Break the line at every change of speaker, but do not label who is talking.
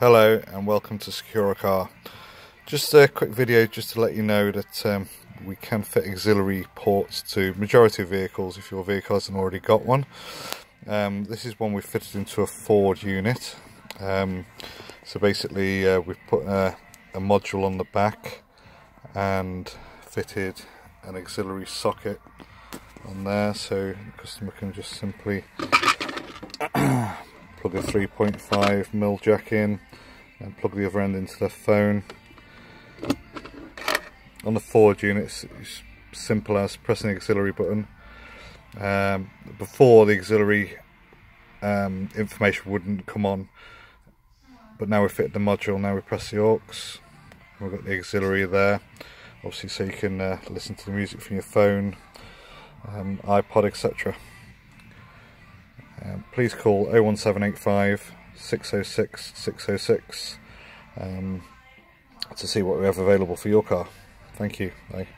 Hello and welcome to Secure a Car. Just a quick video just to let you know that um, we can fit auxiliary ports to majority of vehicles if your vehicle hasn't already got one. Um, this is one we fitted into a Ford unit. Um, so basically uh, we've put a, a module on the back and fitted an auxiliary socket on there so the customer can just simply plug a 3.5 mil jack in and plug the other end into the phone. On the Ford unit it's, simple as pressing the auxiliary button. Um, before the auxiliary um, information wouldn't come on but now we fit the module, now we press the aux we've got the auxiliary there obviously so you can uh, listen to the music from your phone, um, iPod etc. Please call 01785 606 606 um, to see what we have available for your car. Thank you. Bye.